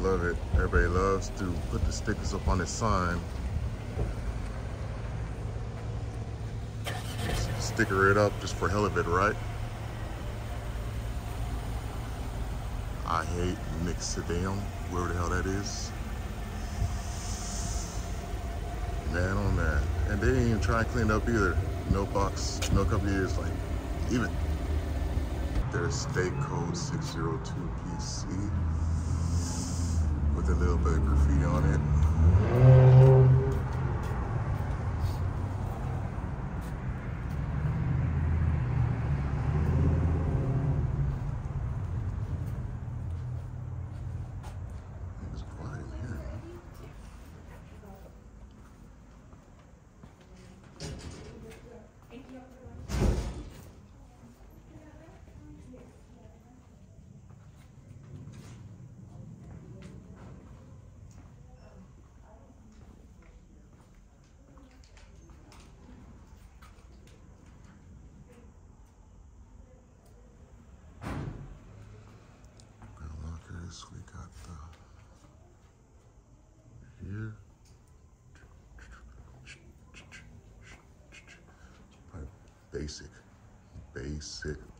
love it. Everybody loves to put the stickers up on the sign. Sticker it up just for hell of it, right? I hate Mixidam, wherever the hell that is. Man, oh man. And they didn't even try and clean it up either. No box, no couple years, like, even. There's state code 602PC with a little bit of graffiti on it. Basic, basic.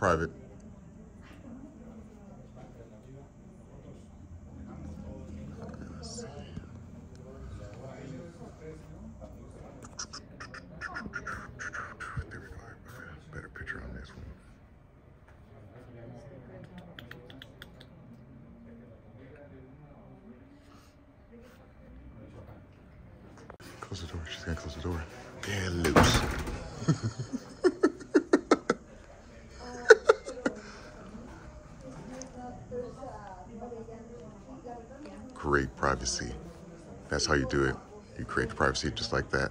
one. Close the door. She's gonna close the door. Get loose. Great privacy. That's how you do it. You create the privacy just like that.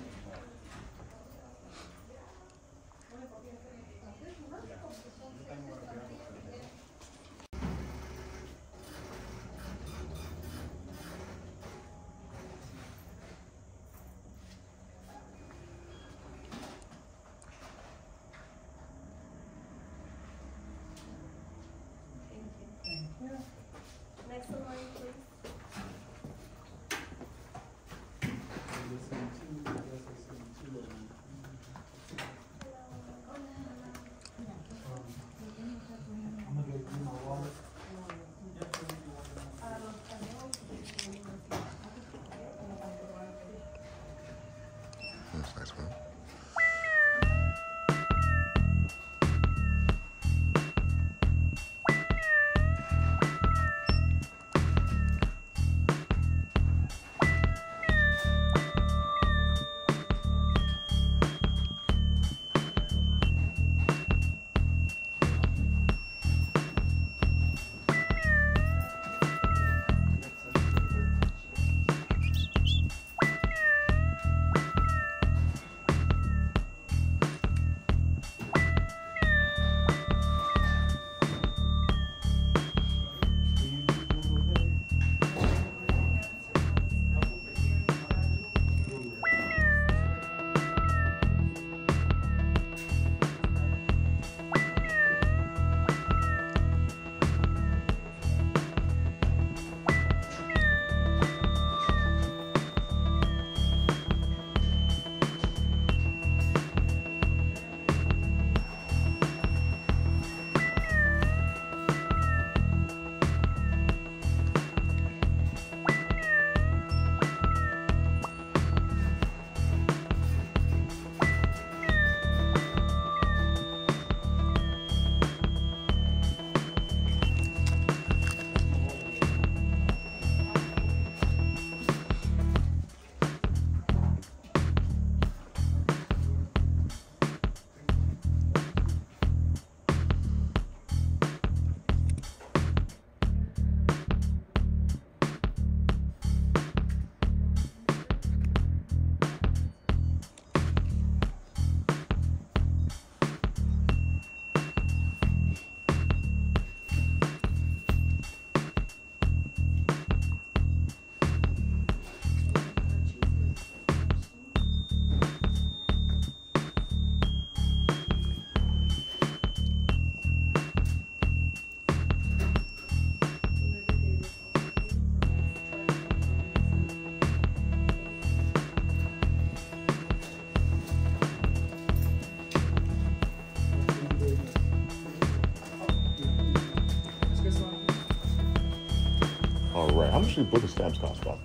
much do book of stamps cost, Bob?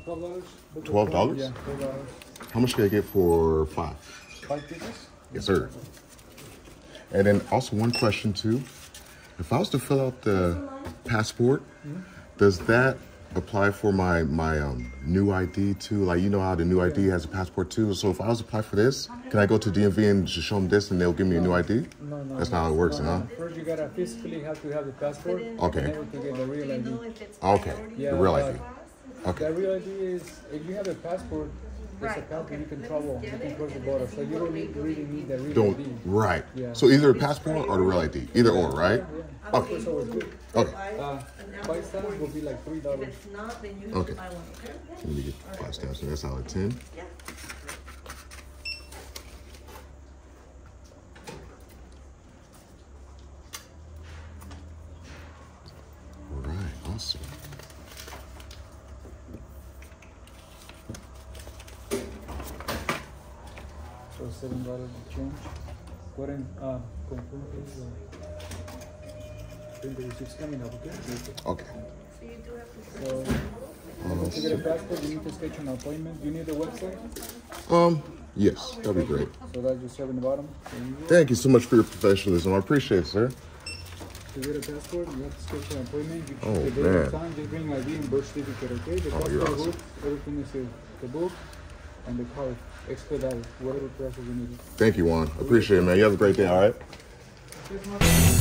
Twelve dollars. $12? Yeah, twelve dollars. How much can I get for five? Five tickets? Yes, sir. And then also one question too. If I was to fill out the passport, does that apply for my my um, new ID too? Like you know how the new ID has a passport too. So if I was to apply for this, can I go to DMV and just show them this and they'll give me a new ID? No, no. That's not how it works, no, huh? First, you gotta physically have to have the passport. Okay. And then we can get the real ID. Okay, Yeah, the real ID. Okay. The real ID is if you have a passport, it's a passport you can travel, you can cross the border. So you don't need, really need the real Don't ID. right. Yeah. So either a passport or the real ID, either or, right? Yeah. Okay. So it's good. Okay. Uh, five stamps will be like three If dollars. it's not, then you have Okay. to buy one, okay? Let me get five stamps. So that's out of ten. Yeah. All right. So seven dollars change. And uh, confirm please. The receipt's coming up, okay? Okay. So you do have to. So to get a passport, you need to schedule an appointment. Do you need the website. um. Yes, that'd be great. So that's just seven bottom. Thank you so much for your professionalism. I appreciate it, sir. To get a passport, you have to schedule an appointment. You Oh, the date man. and time. Just bring ID and birth certificate, okay? The Oh, you're awesome. book, everything is in the book and the card. Expedite, whatever process you need. Thank you, Juan. Appreciate it, man. You have a great day. All right.